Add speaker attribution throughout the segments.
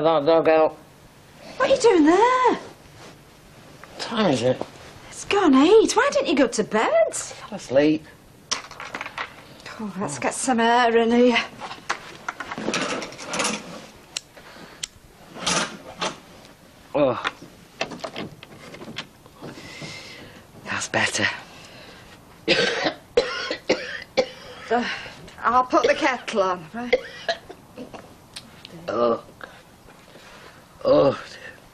Speaker 1: let that dog out.
Speaker 2: What are you doing there?
Speaker 1: time is it?
Speaker 2: It's gone eight. Why didn't you go to bed?
Speaker 1: Fell asleep.
Speaker 2: Oh, let's get some air in here.
Speaker 1: Oh. That's better.
Speaker 2: Uh, I'll put the kettle on. Right?
Speaker 1: Oh. Oh.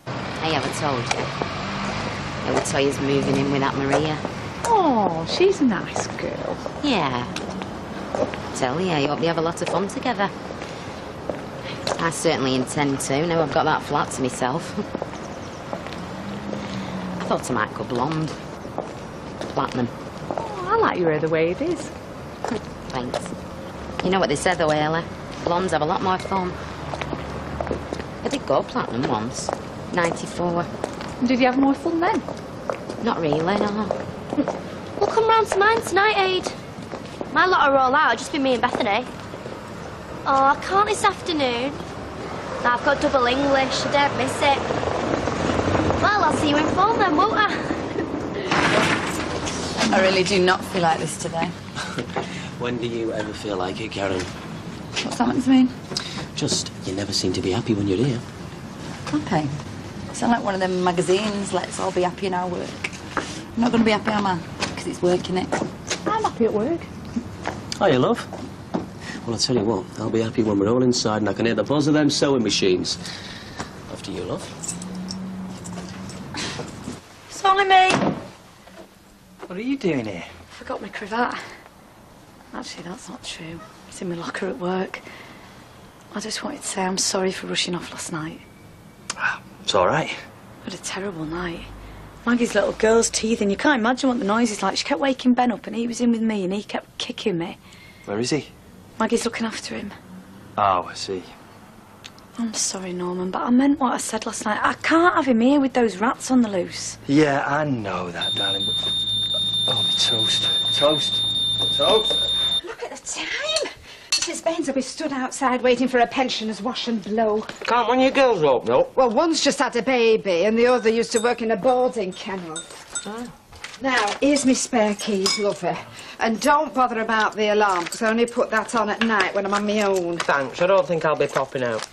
Speaker 3: I haven't told you. Latoya's moving in with that Maria.
Speaker 4: Oh, she's a nice girl.
Speaker 3: Yeah. Tell you, I hope you have a lot of fun together. I certainly intend to, now I've got that flat to myself. I thought I might go blonde. Platinum.
Speaker 4: Oh, I like your hair the way it is.
Speaker 3: Thanks. You know what they said though, Hayley? Blondes have a lot more fun. I did go platinum once. 94.
Speaker 4: And did you have more fun then?
Speaker 3: Not really, no.
Speaker 5: We'll come round to mine tonight, Aid. My lot are all out, it'll just be me and Bethany. Oh, I can't this afternoon. No, I've got double English, I don't miss it. Well, I'll see you in form then, won't I?
Speaker 6: I really do not feel like this today.
Speaker 7: When do you ever feel like it, Karen?
Speaker 6: What's that meant to mean?
Speaker 7: Just, you never seem to be happy when you're here.
Speaker 6: Happy. Sound like one of them magazines, let's all be happy in our work. I'm not going to be happy, am I? Because it's working it.
Speaker 4: I'm happy at work.
Speaker 7: Oh, you love? Well, I'll tell you what, I'll be happy when we're all inside and I can hear the buzz of them sewing machines. After you, love.
Speaker 6: It's only me.
Speaker 8: What are you doing here?
Speaker 6: I Forgot my cravat. Actually, that's not true. It's in my locker at work. I just wanted to say I'm sorry for rushing off last night.
Speaker 8: It's all right.
Speaker 6: What a terrible night. Maggie's little girl's teething. You can't imagine what the noise is like. She kept waking Ben up, and he was in with me, and he kept kicking me.
Speaker 8: Where is he?
Speaker 6: Maggie's looking after him.
Speaker 8: Oh, I see.
Speaker 6: I'm sorry, Norman, but I meant what I said last night. I can't have him here with those rats on the loose.
Speaker 8: Yeah, I know that, darling. But... Oh, my toast. Toast. Toast.
Speaker 2: Look at the time. Mrs. Baines will be stood outside waiting for a pensioners wash and blow.
Speaker 1: Can't one of your girls open up?
Speaker 2: Well, one's just had a baby and the other used to work in a boarding kennel. Ah. Now, here's my spare keys, lover. And don't bother about the alarm, because I only put that on at night when I'm on my own.
Speaker 1: Thanks, I don't think I'll be popping out.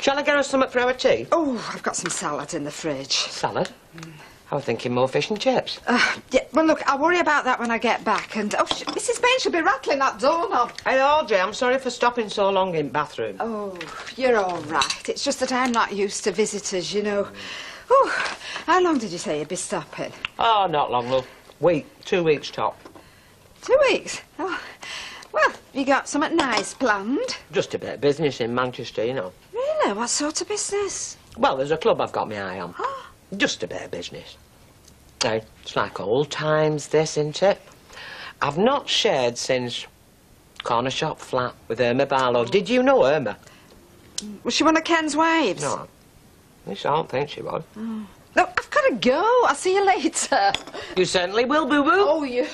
Speaker 1: Shall I get us something for our tea?
Speaker 2: Oh, I've got some salad in the fridge.
Speaker 1: Salad? Mm. I was thinking more fish and chips.
Speaker 2: Uh, yeah, well, look, I'll worry about that when I get back. And, oh, sh- Mrs. Baines should be rattling that doorknob.
Speaker 1: Hey, Audrey, I'm sorry for stopping so long in the bathroom.
Speaker 2: Oh, you're all right. It's just that I'm not used to visitors, you know. Oh, how long did you say you'd be stopping?
Speaker 1: Oh, not long, love. Week, two weeks top.
Speaker 2: Two weeks? Oh, well, you got something nice planned?
Speaker 1: Just a bit of business in Manchester, you know.
Speaker 2: Really? What sort of business?
Speaker 1: Well, there's a club I've got my eye on. Just a bit of business. Hey, it's like old times, this, isn't it? I've not shared since corner shop flat with Irma Barlow. Did you know Irma?
Speaker 2: Was she one of Ken's wives?
Speaker 1: No. Yes, I don't think she was.
Speaker 2: Look, I've got to go. I'll see you later.
Speaker 1: You certainly will, boo-boo.
Speaker 2: Oh, you...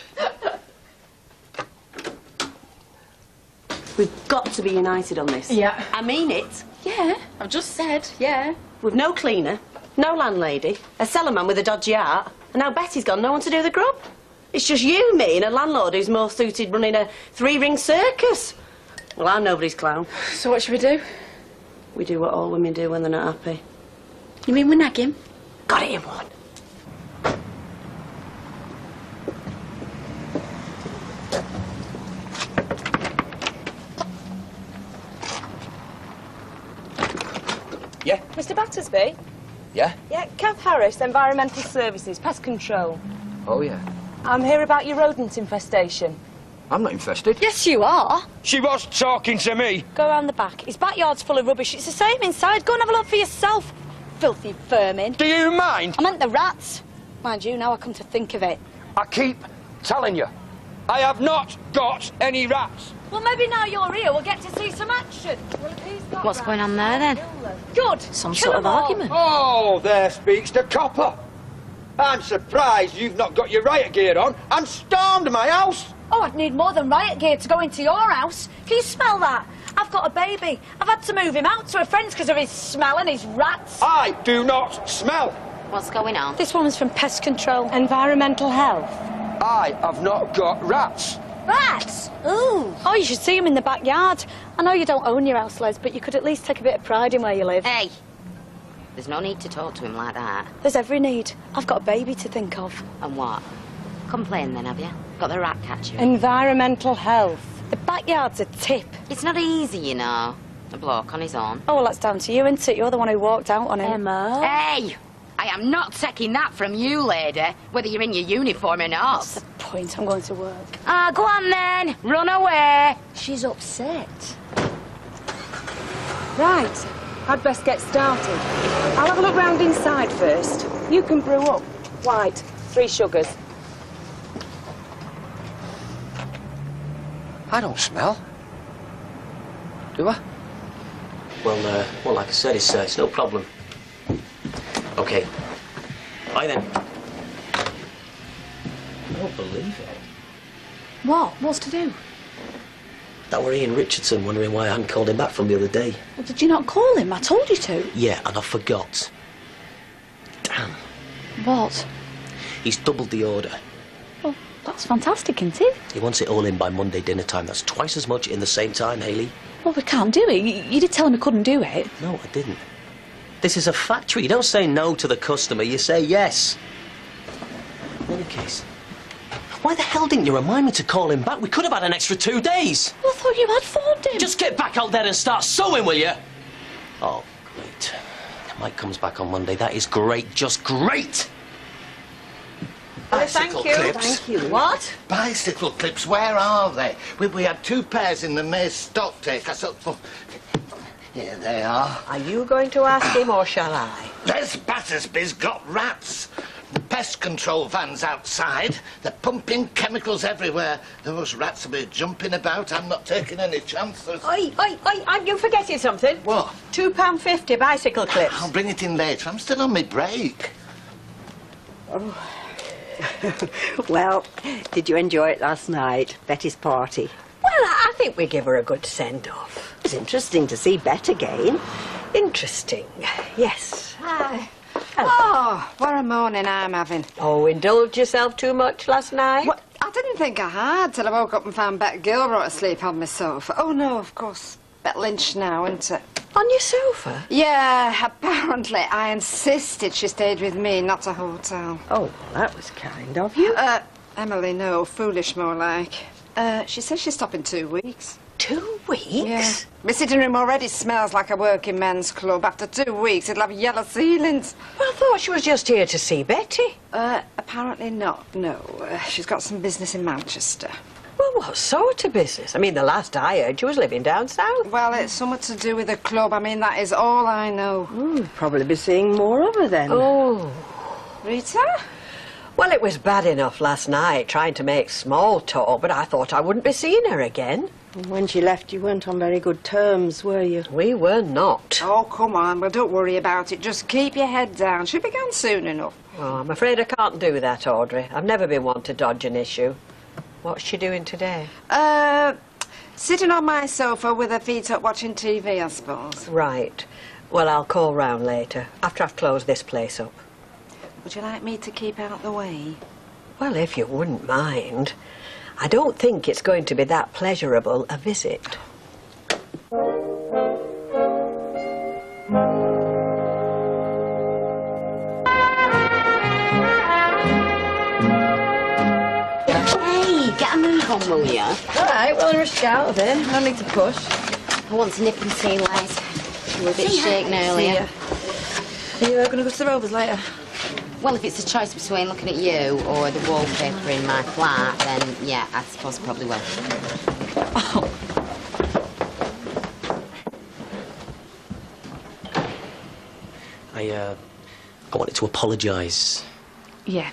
Speaker 9: We've got to be united on this.
Speaker 4: Yeah.
Speaker 9: I mean it.
Speaker 4: Yeah, I've just said, yeah.
Speaker 9: With no cleaner, no landlady, a cellarman with a dodgy art, and now Betty's gone, no one to do the grub. It's just you, me, and a landlord who's more suited running a three-ring circus. Well, I'm nobody's clown.
Speaker 4: So what should we do?
Speaker 9: We do what all women do when they're not happy.
Speaker 4: You mean we nag him?
Speaker 9: Got it in one.
Speaker 8: Yeah?
Speaker 10: Mr. Battersby?
Speaker 8: Yeah?
Speaker 10: Yeah, Kath Harris, Environmental Services, Pest Control.
Speaker 8: Oh, yeah.
Speaker 10: I'm here about your rodent infestation.
Speaker 8: I'm not infested.
Speaker 10: Yes, you are.
Speaker 8: She was talking to me.
Speaker 10: Go around the back. His backyard's full of rubbish. It's the same inside. Go and have a look for yourself. Filthy vermin.
Speaker 8: Do you mind?
Speaker 10: I meant the rats. Mind you, now I come to think of it.
Speaker 8: I keep telling you. I have not got any rats.
Speaker 10: Well, maybe now you're here, we'll get to see some action.
Speaker 3: What's going on there then?
Speaker 10: Good.
Speaker 9: Some
Speaker 10: Kill
Speaker 9: sort of
Speaker 10: all.
Speaker 9: argument.
Speaker 8: Oh, there speaks the copper. I'm surprised you've not got your riot gear on and stormed my house.
Speaker 10: Oh, I'd need more than riot gear to go into your house. Can you smell that? I've got a baby. I've had to move him out to a friend's because of his smell and his rats.
Speaker 11: I do not smell.
Speaker 3: What's going on?
Speaker 10: This woman's from pest control.
Speaker 12: Environmental health.
Speaker 11: I have not got rats.
Speaker 10: Rats? Ooh. Oh, you should see them in the backyard. I know you don't own your house, Les, but you could at least take a bit of pride in where you live.
Speaker 3: Hey! There's no need to talk to him like that.
Speaker 10: There's every need. I've got a baby to think of.
Speaker 3: And what? Complain then, have you? Got the rat catcher?
Speaker 12: Environmental health.
Speaker 10: The backyard's a tip.
Speaker 3: It's not easy, you know. A bloke on his own.
Speaker 10: Oh, well, that's down to you, isn't it? You're the one who walked out on him.
Speaker 12: Emma.
Speaker 3: Hey! I am not taking that from you, lady, whether you're in your uniform or not.
Speaker 10: What's the point? I'm going to work.
Speaker 3: Ah, go on then. Run away.
Speaker 10: She's upset.
Speaker 12: Right. I'd best get started. I'll have a look round inside first. You can brew up. White. Three sugars.
Speaker 11: I don't smell. Do I?
Speaker 7: Well, uh, well, like I said, it's, uh, it's no problem. Okay. Bye then. I don't believe it.
Speaker 13: What? What's to do?
Speaker 7: That were Ian Richardson wondering why I hadn't called him back from the other day.
Speaker 13: Well, did you not call him? I told you to.
Speaker 7: Yeah, and I forgot. Damn.
Speaker 13: What?
Speaker 7: He's doubled the order.
Speaker 13: Well, that's fantastic, isn't it?
Speaker 7: He wants it all in by Monday dinner time. That's twice as much in the same time, Hayley.
Speaker 13: Well, we can't do it. You, you did tell him we couldn't do it.
Speaker 7: No, I didn't. This is a factory. You don't say no to the customer, you say yes. In any case, why the hell didn't you remind me to call him back? We could have had an extra two days.
Speaker 13: I thought you had phoned him.
Speaker 7: Just get back out there and start sewing, will you? Oh, great. Mike comes back on Monday. That is great. Just great.
Speaker 8: Thank you.
Speaker 14: Thank
Speaker 12: you. What?
Speaker 14: Bicycle clips, where are they? We, we had two pairs in the mayor's stock take. I thought, oh, here they are.
Speaker 12: Are you going to ask him or shall I?
Speaker 14: Les Battersby's got rats. The pest control van's outside. They're pumping chemicals everywhere. Those rats will be jumping about. I'm not taking any chances.
Speaker 12: Oi, oi, oi, are you forgetting something?
Speaker 14: What?
Speaker 12: Two pound fifty bicycle clips.
Speaker 14: I'll bring it in later. I'm still on my break. Oh.
Speaker 9: well, did you enjoy it last night, Betty's party?
Speaker 12: Well, I think we give her a good send
Speaker 9: Was interesting to see Bet again.
Speaker 12: Interesting, yes.
Speaker 2: Hi. Oh, what a morning I'm having.
Speaker 12: Oh, indulged yourself too much last night?
Speaker 2: What? I didn't think I had till I woke up and found Bet Gilroy asleep on my sofa. Oh, no, of course. Bet Lynch now, isn't it?
Speaker 12: On your sofa?
Speaker 2: Yeah, apparently. I insisted she stayed with me, not a hotel.
Speaker 9: Oh, that was kind of you.
Speaker 2: Uh, Emily, no, foolish more like. Uh, she says she's stopping two weeks.
Speaker 12: Two weeks?
Speaker 2: Yeah. My sitting room already smells like a working men's club. After two weeks, it'll have yellow ceilings.
Speaker 12: Well, I thought she was just here to see Betty.
Speaker 2: Uh, apparently not, no. Uh, she's got some business in Manchester.
Speaker 12: Well, what sort of business? I mean, the last I heard, she was living down south.
Speaker 2: Well, it's something to do with the club. I mean, that is all I know.
Speaker 9: Hmm, probably be seeing more of her then.
Speaker 12: Oh.
Speaker 2: Rita?
Speaker 12: Well, it was bad enough last night trying to make small talk, but I thought I wouldn't be seeing her again.
Speaker 9: When she left, you weren't on very good terms, were you?
Speaker 12: We were not.
Speaker 2: Oh, come on. Well, don't worry about it. Just keep your head down. She'll be gone soon enough.
Speaker 12: Oh, I'm afraid I can't do that, Audrey. I've never been one to dodge an issue. What's she doing today?
Speaker 2: Uh, sitting on my sofa with her feet up watching TV, I suppose.
Speaker 12: Right. Well, I'll call round later, after I've closed this place up.
Speaker 2: Would you like me to keep out of the way?
Speaker 12: Well, if you wouldn't mind. I don't think it's going to be that pleasurable a visit.
Speaker 3: Hey, get a move on, will you?
Speaker 12: All right, well, rush out of it. No need to push.
Speaker 3: I want to nip and see Les. You were a bit shaken earlier.
Speaker 2: Are you going to go to the Rovers later?
Speaker 3: Well, if it's a choice between looking at you or the wallpaper in my flat, then yeah, I suppose I probably will. Oh.
Speaker 7: I, uh, I wanted to apologise.
Speaker 13: Yeah.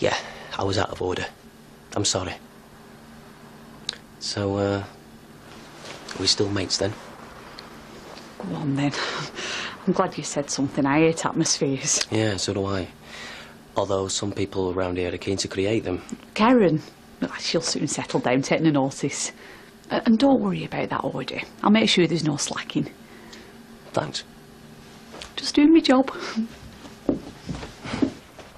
Speaker 7: Yeah, I was out of order. I'm sorry. So, uh, are we still mates then?
Speaker 13: Go on then. I'm glad you said something. I hate atmospheres.
Speaker 7: Yeah, so do I. Although some people around here are keen to create them.
Speaker 13: Karen, she'll soon settle down, taking a notice.
Speaker 4: And don't worry about that order. I'll make sure there's no slacking.
Speaker 7: Thanks.
Speaker 4: Just doing my job.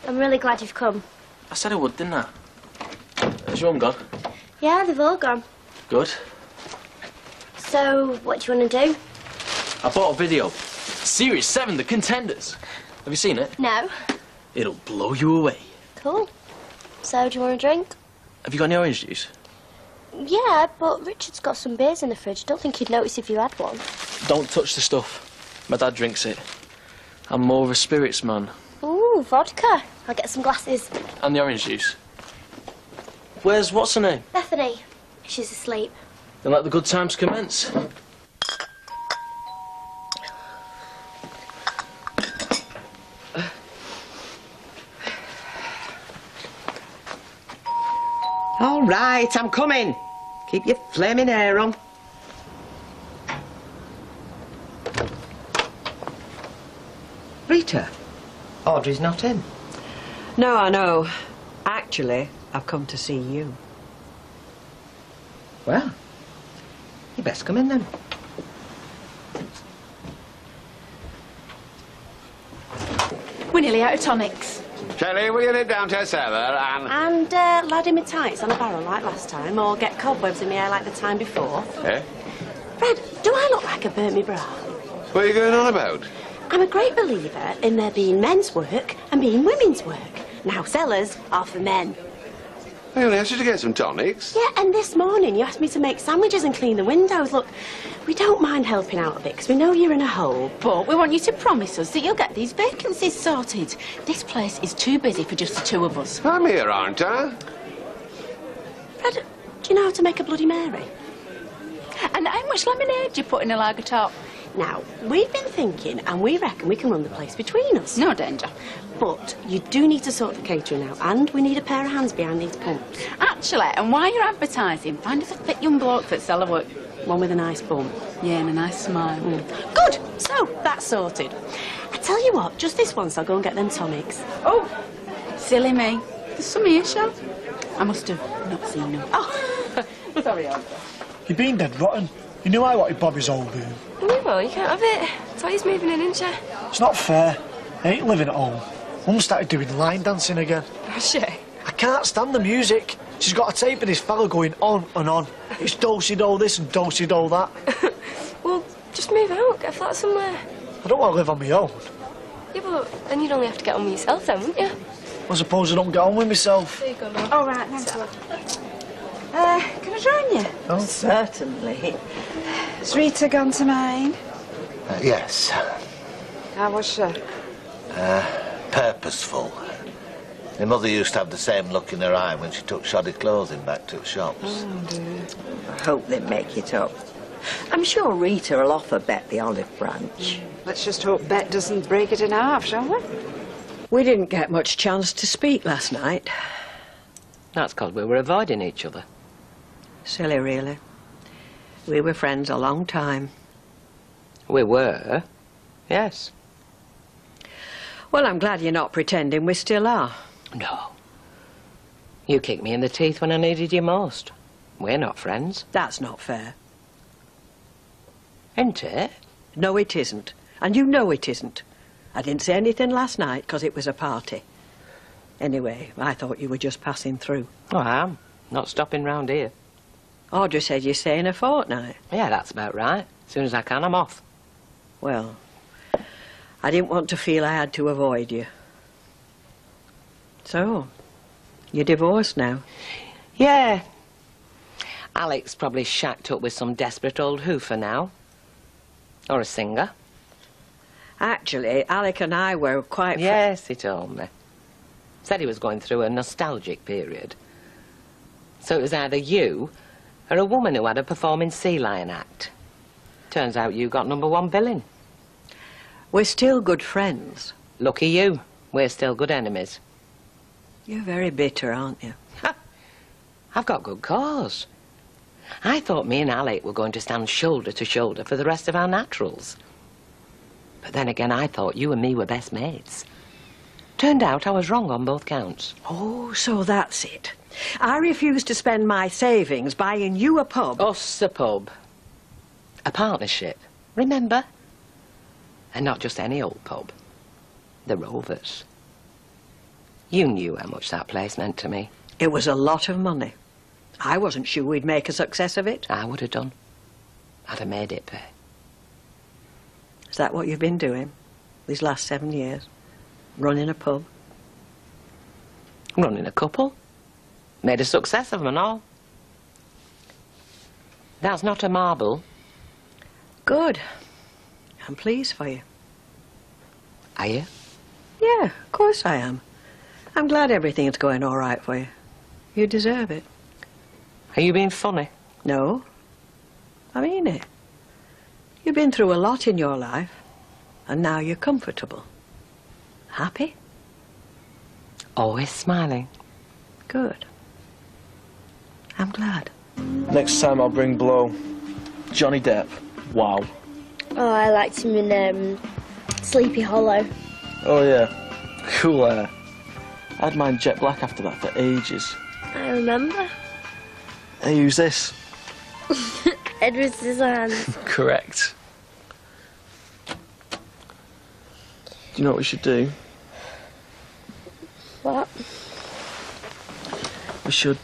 Speaker 5: I'm really glad you've come.
Speaker 7: I said I would, didn't I? Has your mum gone?
Speaker 5: Yeah, they've all gone.
Speaker 7: Good.
Speaker 5: So, what do you want to do?
Speaker 7: I bought a video. Series 7, The Contenders. Have you seen it?
Speaker 5: No.
Speaker 7: It'll blow you away.
Speaker 5: Cool. So, do you want a drink?
Speaker 7: Have you got any orange juice?
Speaker 5: Yeah, but Richard's got some beers in the fridge. Don't think he'd notice if you had one.
Speaker 7: Don't touch the stuff. My dad drinks it. I'm more of a spirits man.
Speaker 5: Ooh, vodka. I'll get some glasses.
Speaker 7: And the orange juice. Where's what's her name?
Speaker 5: Bethany. She's asleep.
Speaker 7: Then let the good times commence.
Speaker 1: Right, I'm coming. Keep your flaming hair on. Rita, Audrey's not in.
Speaker 12: No, I know. Actually, I've come to see you.
Speaker 1: Well, you best come in then.
Speaker 4: We're nearly out of tonics.
Speaker 15: Kelly, will you nip down to cellar and...
Speaker 9: And uh, lad in my tights on a barrel like last time, or get cobwebs in my hair like the time before.
Speaker 15: Eh?
Speaker 9: Fred, do I look like a burnt me bra?
Speaker 15: What are you going on about?
Speaker 9: I'm a great believer in there being men's work and being women's work. Now, cellars are for men.
Speaker 15: I only asked you to get some tonics.
Speaker 9: Yeah, and this morning you asked me to make sandwiches and clean the windows. Look, we don't mind helping out a bit because we know you're in a hole.
Speaker 4: But we want you to promise us that you'll get these vacancies sorted. This place is too busy for just the two of us.
Speaker 15: I'm here, aren't I?
Speaker 9: Fred, do you know how to make a Bloody Mary?
Speaker 4: And how much lemonade do you put in a lager top?
Speaker 9: Now, we've been thinking, and we reckon we can run the place between us.
Speaker 4: No danger.
Speaker 9: But you do need to sort the catering out, and we need a pair of hands behind these pumps.
Speaker 4: Actually, and while you're advertising, find us a fit young bloke that's cellar work.
Speaker 9: One with a nice bum.
Speaker 4: Yeah, and a nice smile. Mm.
Speaker 9: Good. So that's sorted. I tell you what, just this once I'll go and get them tonics.
Speaker 4: Oh, silly me. There's some here, Shell. I must have not seen them. Oh, sorry, Audrey.
Speaker 16: You've been dead rotten. You knew I wanted Bobby's old room.
Speaker 17: No, you can't have it. Toyah's moving in, isn't she?
Speaker 16: It's not fair. I ain't living at home. Mum started doing line dancing again.
Speaker 17: Has she?
Speaker 16: I can't stand the music. She's got a tape of this fella going on and on. It's do-si-do this and do-si-do that.
Speaker 17: Well, just move out. Get a flat somewhere.
Speaker 16: I don't want to live on my own.
Speaker 17: Yeah, but then you'd only have to get on with yourself then, wouldn't you?
Speaker 16: I suppose I don't get on with myself.
Speaker 17: There you go, love.
Speaker 2: All right, thanks, love. Uh, can I join you?
Speaker 12: Oh, certainly.
Speaker 2: Has Rita gone to mine?
Speaker 14: Uh, yes,
Speaker 2: How was she?
Speaker 14: purposeful. My mother used to have the same look in her eye when she took shoddy clothing back to the shops.
Speaker 12: I hope they make it up. I'm sure Rita will offer Bet the olive branch.
Speaker 2: Let's just hope Bet doesn't break it in half, shall we?
Speaker 12: We didn't get much chance to speak last night.
Speaker 1: That's because we were avoiding each other.
Speaker 12: Silly, really. We were friends a long time.
Speaker 1: We were. Yes.
Speaker 12: Well, I'm glad you're not pretending we still are.
Speaker 1: No. You kicked me in the teeth when I needed you most. We're not friends,
Speaker 12: That's not fair.
Speaker 1: isn't it?
Speaker 12: No, it isn't. And you know it isn't. I didn't say anything last night because it was a party. Anyway, I thought you were just passing through.
Speaker 1: Oh, I am. Not stopping round here.
Speaker 12: Oh, Audrey said you stay in a fortnight.
Speaker 1: Yeah, that's about right. As soon as I can, I'm off.
Speaker 12: Well, I didn't want to feel I had to avoid you. So, you're divorced now?
Speaker 1: Yeah. Alec probably shacked up with some desperate old hoofer now. Or a singer.
Speaker 12: Actually, Alec and I were quite...
Speaker 1: Yes, he told me. Said he was going through a nostalgic period. So it was either you or a woman who had a performing sea lion act. Turns out you got number one billing.
Speaker 12: We're still good friends.
Speaker 1: Lucky you. We're still good enemies.
Speaker 12: You're very bitter, aren't you?
Speaker 1: I've got good cause. I thought me and Alec were going to stand shoulder to shoulder for the rest of our naturals. But then again, I thought you and me were best mates. Turned out I was wrong on both counts.
Speaker 12: Oh, so that's it. I refuse to spend my savings buying you a pub.
Speaker 1: Us a pub. A partnership. Remember? And not just any old pub. The Rovers. You knew how much that place meant to me.
Speaker 12: It was a lot of money. I wasn't sure we'd make a success of it.
Speaker 1: I would have done. I'd have made it pay.
Speaker 12: Is that what you've been doing these last seven years? Running a pub?
Speaker 1: Running a couple. Made a success of 'em and all. That's not a marble.
Speaker 12: Good. I'm pleased for you.
Speaker 1: Are you?
Speaker 12: Yeah, of course I am. I'm glad everything's going all right for you. You deserve it.
Speaker 1: Are you being funny?
Speaker 12: No. I mean it. You've been through a lot in your life, and now you're comfortable. Happy?
Speaker 1: Always smiling.
Speaker 12: Good. I'm glad.
Speaker 16: Next time I'll bring Blow. Johnny Depp. Wow.
Speaker 5: Oh, I liked him in um, Sleepy Hollow.
Speaker 16: Oh yeah. Cool hair. I had mine jet black after that for ages.
Speaker 5: I remember.
Speaker 16: Hey, who's this?
Speaker 5: Edward Scissorhands.
Speaker 16: Correct. Do you know what we should do?
Speaker 5: What?
Speaker 16: We should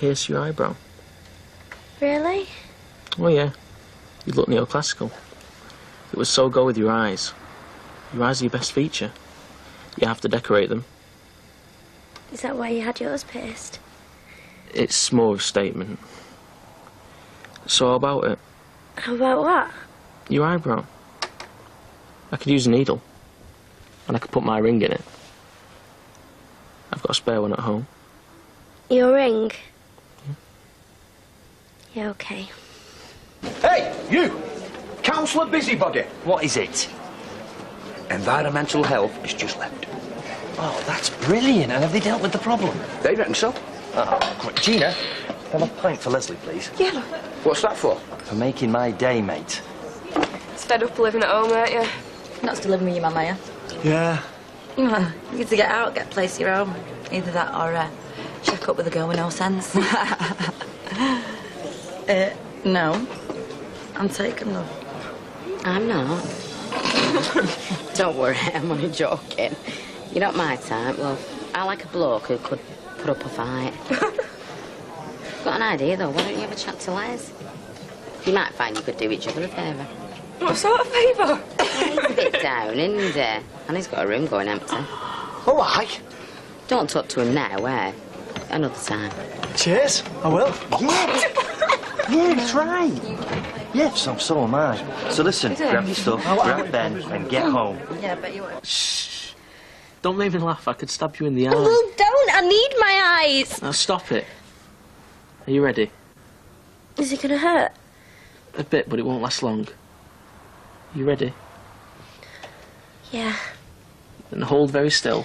Speaker 16: pierce your eyebrow.
Speaker 5: Really?
Speaker 16: Oh yeah. You look neoclassical. It would so go with your eyes. Your eyes are your best feature. You have to decorate them.
Speaker 5: Is that why you had yours pierced?
Speaker 16: It's more of a statement. So how about it?
Speaker 5: How about what?
Speaker 16: Your eyebrow. I could use a needle. And I could put my ring in it. I've got a spare one at home.
Speaker 5: Your ring? Yeah, okay.
Speaker 11: Hey, you! Councillor Busybody.
Speaker 8: What is it?
Speaker 11: Environmental health is just left.
Speaker 8: Oh, that's brilliant. And have they dealt with the problem?
Speaker 11: They reckon so.
Speaker 8: Oh, quick. Geena, have a pint for Leslie, please.
Speaker 17: Yeah.
Speaker 11: What's that for?
Speaker 8: For making my day, mate.
Speaker 17: It's fed up living at home, aren't you?
Speaker 6: Not still living with your mum, are you?
Speaker 16: Yeah.
Speaker 6: Well, you need to get out, get a place of your own. Either that or uh, check up with a girl with no sense. uh, no. I'm taken, love.
Speaker 3: I'm not. Don't worry, I'm only joking. You're not my type. Well, I like a bloke who could put up a fight. Got an idea, though. Why don't you have a chat to Les? You might find you could do each other a favour.
Speaker 17: What sort of favour?
Speaker 3: He's a bit down, isn't he? And he's got a room going empty.
Speaker 11: Oh, aye.
Speaker 3: Don't talk to him now, eh? Another time.
Speaker 16: Cheers. I will.
Speaker 8: Yeah, that's right. Yes, so, so am I. So listen, grab your stuff, oh, grab Ben, and get home.
Speaker 6: Yeah, but you won't.
Speaker 16: Shh. Don't make me laugh. I could stab you in the oh, eye.
Speaker 5: Well, don't. I need my eyes.
Speaker 16: Now stop it. Are you ready?
Speaker 5: Is it gonna hurt?
Speaker 16: A bit, but it won't last long. You ready?
Speaker 5: Yeah.
Speaker 16: And hold very still.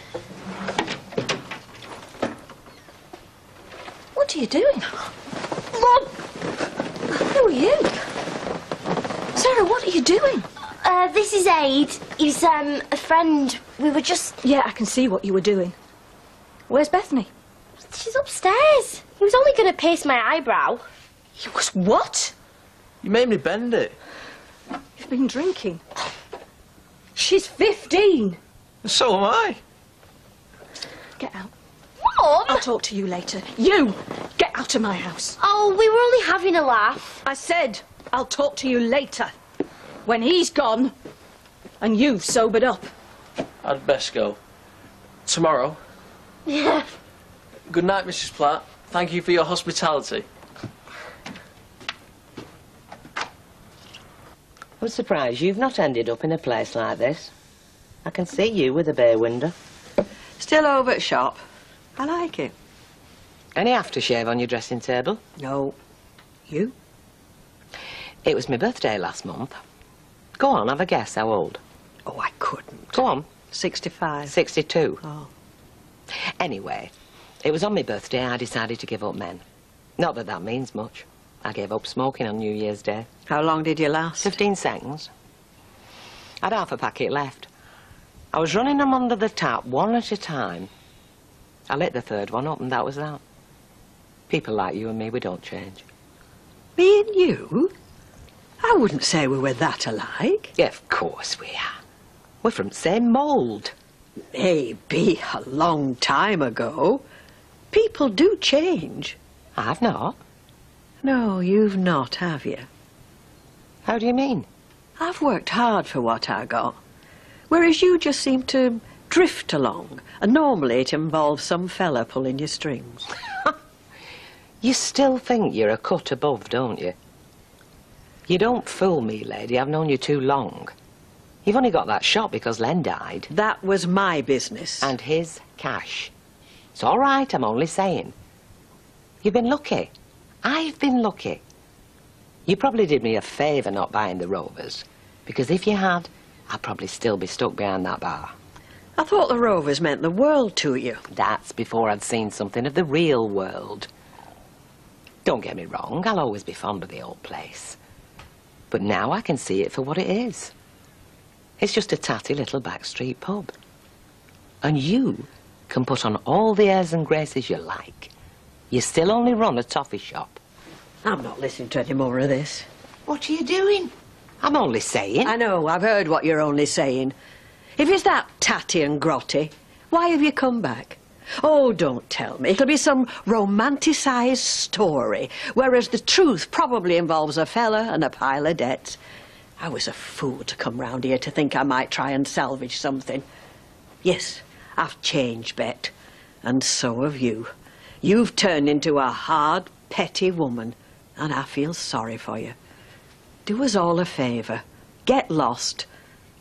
Speaker 6: What are you doing? Mum! Who are you? Sarah, what are you doing?
Speaker 5: Uh, this is Aid. He's um a friend. We were just.
Speaker 6: Yeah, I can see what you were doing. Where's Bethany?
Speaker 5: She's upstairs. He was only gonna pierce my eyebrow.
Speaker 6: He was what?
Speaker 16: You made me bend it.
Speaker 6: You've been drinking. She's 15.
Speaker 16: So am I.
Speaker 6: Get out.
Speaker 5: Mum!
Speaker 6: I'll talk to you later. You! Get out of my house.
Speaker 5: Oh, we were only having a laugh.
Speaker 6: I said I'll talk to you later. When he's gone and you've sobered up.
Speaker 16: I'd best go. Tomorrow.
Speaker 5: Yeah.
Speaker 16: Good night, Mrs. Platt. Thank you for your hospitality.
Speaker 1: I'm surprised you've not ended up in a place like this. I can see you with a bay window.
Speaker 12: Still over at shop. I like it.
Speaker 1: Any aftershave on your dressing table?
Speaker 12: No. You?
Speaker 1: It was my birthday last month. Go on, have a guess how old.
Speaker 12: Oh, I couldn't.
Speaker 1: Go on.
Speaker 12: 65.
Speaker 1: 62.
Speaker 12: Oh.
Speaker 1: Anyway, it was on my birthday I decided to give up men. Not that that means much. I gave up smoking on New Year's Day.
Speaker 12: How long did you last?
Speaker 1: 15 seconds. I'd half a packet left. I was running them under the tap one at a time. I lit the third one up and that was that. People like you and me, we don't change.
Speaker 12: Me and you? I wouldn't say we were that alike.
Speaker 1: Yeah, of course we are. We're from the same mould.
Speaker 12: Maybe a long time ago. People do change.
Speaker 1: I've not.
Speaker 12: No, you've not, have you?
Speaker 1: How do you mean?
Speaker 12: I've worked hard for what I got. Whereas you just seem to drift along. And normally it involves some fella pulling your strings.
Speaker 1: You still think you're a cut above, don't you? You don't fool me, lady. I've known you too long. You've only got that shop because Len died.
Speaker 12: That was my business.
Speaker 1: And his cash. It's all right, I'm only saying. You've been lucky. I've been lucky. You probably did me a favour not buying the Rovers. Because if you had, I'd probably still be stuck behind that bar.
Speaker 12: I thought the Rovers meant the world to you.
Speaker 1: That's before I'd seen something of the real world. Don't get me wrong, I'll always be fond of the old place. But now I can see it for what it is. It's just a tatty little backstreet pub. And you can put on all the airs and graces you like. You still only run a toffee shop.
Speaker 12: I'm not listening to any more of this.
Speaker 1: What are you doing? I'm only saying.
Speaker 12: I know, I've heard what you're only saying. If it's that tatty and grotty, why have you come back? Oh, don't tell me. It'll be some romanticised story, whereas the truth probably involves a fella and a pile of debts. I was a fool to come round here to think I might try and salvage something. Yes, I've changed, Bet, and so have you. You've turned into a hard, petty woman, and I feel sorry for you. Do us all a favour. Get lost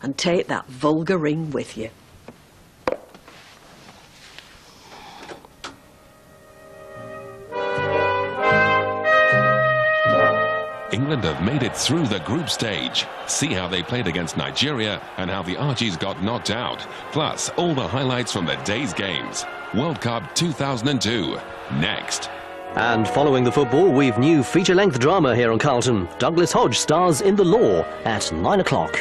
Speaker 12: and take that vulgar ring with you.
Speaker 18: Have made it through the group stage. See how they played against Nigeria and how the Argies got knocked out. Plus, all the highlights from the day's games. World Cup 2002. Next.
Speaker 19: And following the football, we've new feature-length drama here on Carlton. Douglas Hodge stars in The Law at 9 o'clock.